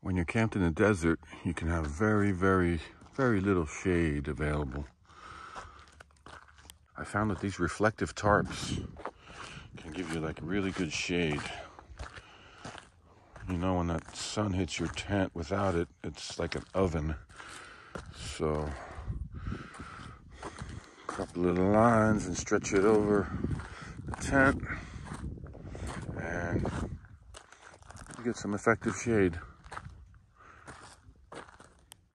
when you're camped in the desert, you can have very, very, very little shade available. I found that these reflective tarps can give you like really good shade. You know, when that sun hits your tent without it, it's like an oven. So, a couple little lines and stretch it over the tent, and you get some effective shade.